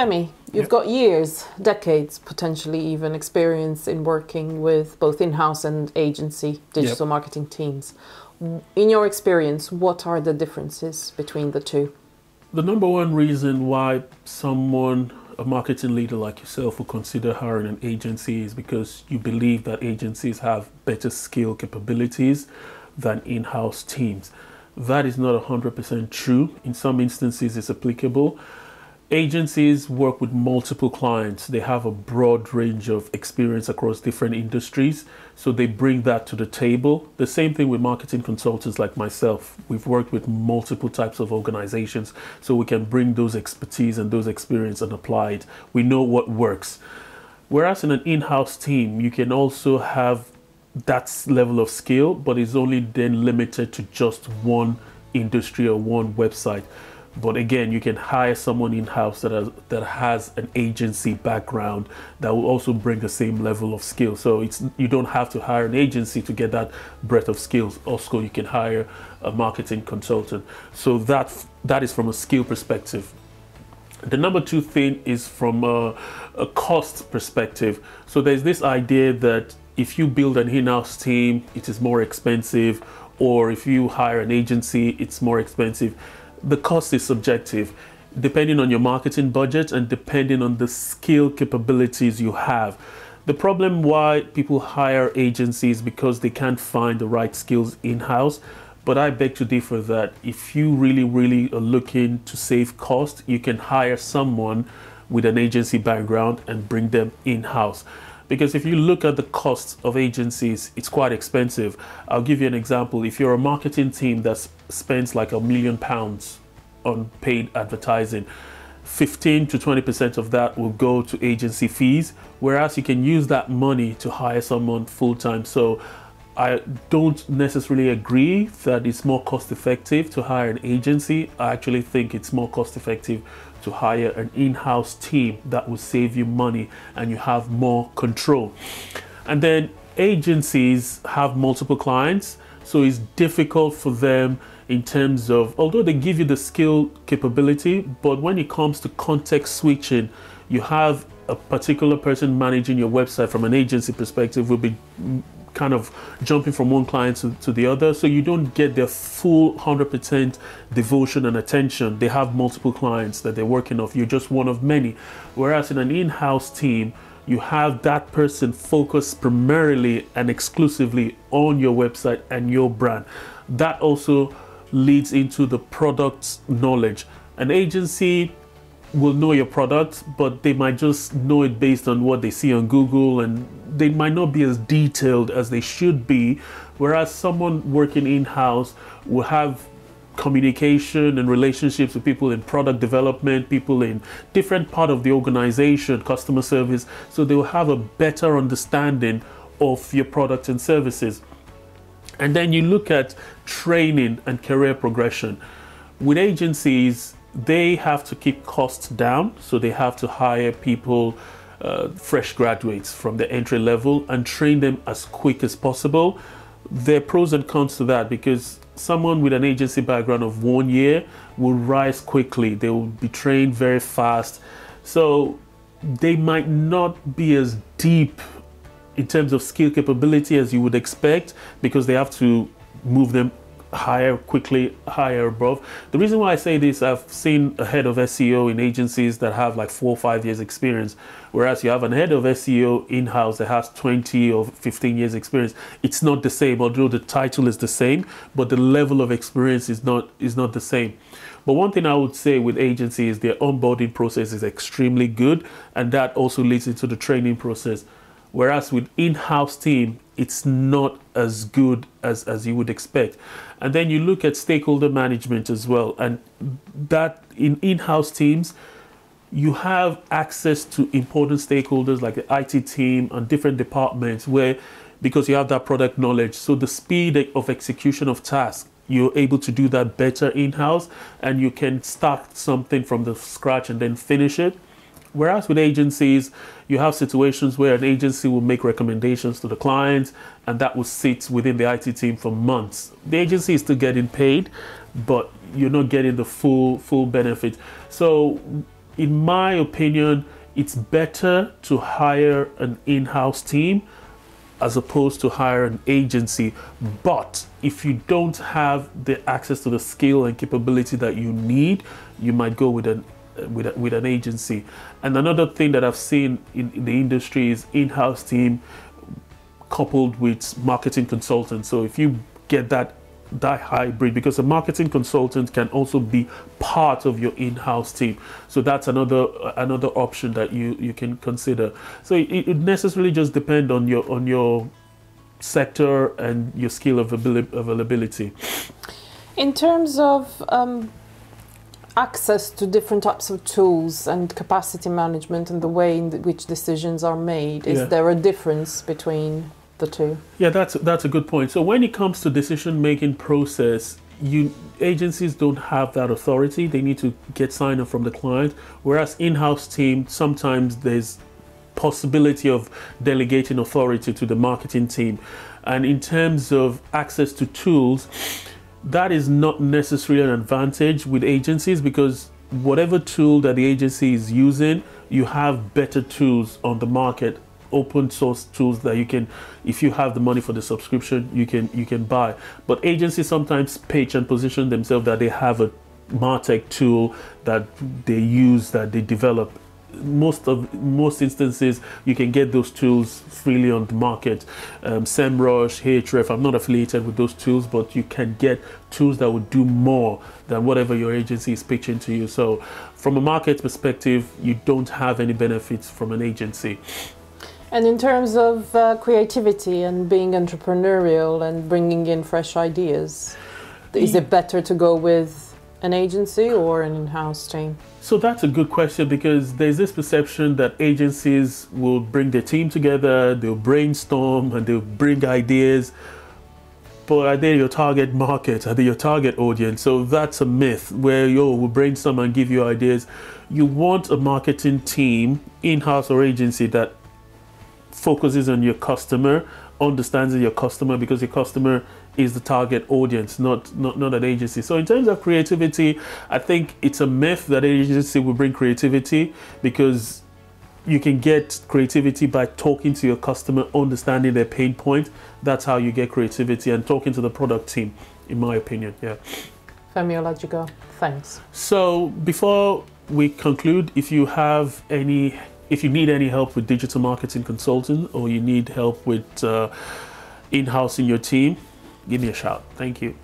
Femi, you've got years, decades, potentially even experience in working with both in-house and agency digital yep. marketing teams. In your experience, what are the differences between the two? The number one reason why someone, a marketing leader like yourself, would consider hiring an agency is because you believe that agencies have better skill capabilities than in house teams. That is not 100% true. In some instances, it's applicable agencies work with multiple clients. They have a broad range of experience across different industries. So they bring that to the table. The same thing with marketing consultants like myself. We've worked with multiple types of organizations. So we can bring those expertise and those experience and apply it. We know what works. Whereas in an in house team, you can also have that level of skill, but it's only then limited to just one industry or one website. But again, you can hire someone in house that has, that has an agency background that will also bring the same level of skill. So it's you don't have to hire an agency to get that breadth of skills. Also, you can hire a marketing consultant. So that that is from a skill perspective. The number two thing is from a, a cost perspective. So there's this idea that if you build an in-house team, it is more expensive, or if you hire an agency, it's more expensive the cost is subjective depending on your marketing budget and depending on the skill capabilities you have. The problem why people hire agencies because they can't find the right skills in-house. But I beg to differ that if you really, really are looking to save cost, you can hire someone with an agency background and bring them in-house. Because if you look at the costs of agencies, it's quite expensive. I'll give you an example. If you're a marketing team that spends like a million pounds on paid advertising, 15 to 20% of that will go to agency fees, whereas you can use that money to hire someone full time. So I don't necessarily agree that it's more cost effective to hire an agency. I actually think it's more cost effective to hire an in-house team that will save you money and you have more control. And then agencies have multiple clients, so it's difficult for them in terms of although they give you the skill capability, but when it comes to context switching, you have a particular person managing your website from an agency perspective will be kind of jumping from one client to, to the other. So you don't get their full 100% devotion and attention. They have multiple clients that they're working off. You're just one of many. Whereas in an in house team, you have that person focused primarily and exclusively on your website and your brand. That also leads into the product knowledge. An agency will know your product, but they might just know it based on what they see on Google and they might not be as detailed as they should be. Whereas someone working in house will have communication and relationships with people in product development, people in different part of the organization, customer service, so they will have a better understanding of your products and services. And then you look at training and career progression. With agencies, they have to keep costs down, so they have to hire people, uh, fresh graduates from the entry level, and train them as quick as possible. There are pros and cons to that because someone with an agency background of one year will rise quickly, they will be trained very fast. So they might not be as deep in terms of skill capability as you would expect because they have to move them higher quickly, higher above. The reason why I say this, I've seen a head of SEO in agencies that have like four or five years experience, whereas you have an head of SEO in-house that has 20 or 15 years experience. It's not the same, although the title is the same, but the level of experience is not is not the same. But one thing I would say with agencies, their onboarding process is extremely good, and that also leads into the training process. Whereas with in-house team, it's not as good as, as you would expect. And then you look at stakeholder management as well. And that in in-house teams, you have access to important stakeholders like the IT team and different departments where because you have that product knowledge. So the speed of execution of tasks, you're able to do that better in-house and you can start something from the scratch and then finish it. Whereas with agencies, you have situations where an agency will make recommendations to the client and that will sit within the IT team for months. The agency is still getting paid, but you're not getting the full full benefit. So in my opinion, it's better to hire an in-house team as opposed to hire an agency. But if you don't have the access to the skill and capability that you need, you might go with an with, with an agency. And another thing that I've seen in, in the industry is in-house team coupled with marketing consultants. So if you get that that hybrid because a marketing consultant can also be part of your in-house team so that's another another option that you you can consider so it, it necessarily just depend on your on your sector and your skill of availability in terms of um, access to different types of tools and capacity management and the way in which decisions are made is yeah. there a difference between the two? Yeah, that's that's a good point. So when it comes to decision making process, you agencies don't have that authority. They need to get sign off from the client. Whereas in-house team, sometimes there's possibility of delegating authority to the marketing team. And in terms of access to tools, that is not necessarily an advantage with agencies because whatever tool that the agency is using, you have better tools on the market open source tools that you can if you have the money for the subscription you can you can buy. But agencies sometimes pitch and position themselves that they have a martech tool that they use that they develop most of most instances you can get those tools freely on the market. Um, semrush Ahrefs i'm not affiliated with those tools but you can get tools that would do more than whatever your agency is pitching to you. So from a market perspective you don't have any benefits from an agency. And in terms of uh, creativity and being entrepreneurial and bringing in fresh ideas, is it better to go with an agency or an in-house team? So that's a good question because there's this perception that agencies will bring their team together, they'll brainstorm and they'll bring ideas. But are they your target market? Are they your target audience? So that's a myth where yo will brainstorm and give you ideas. You want a marketing team, in-house or agency that focuses on your customer, understands your customer because your customer is the target audience, not, not, not an agency. So in terms of creativity, I think it's a myth that an agency will bring creativity because you can get creativity by talking to your customer, understanding their pain point. That's how you get creativity and talking to the product team, in my opinion. Yeah. Femi Olajiga, thanks. So before we conclude, if you have any if you need any help with digital marketing consulting or you need help with uh, in-house in your team, give me a shout. Thank you.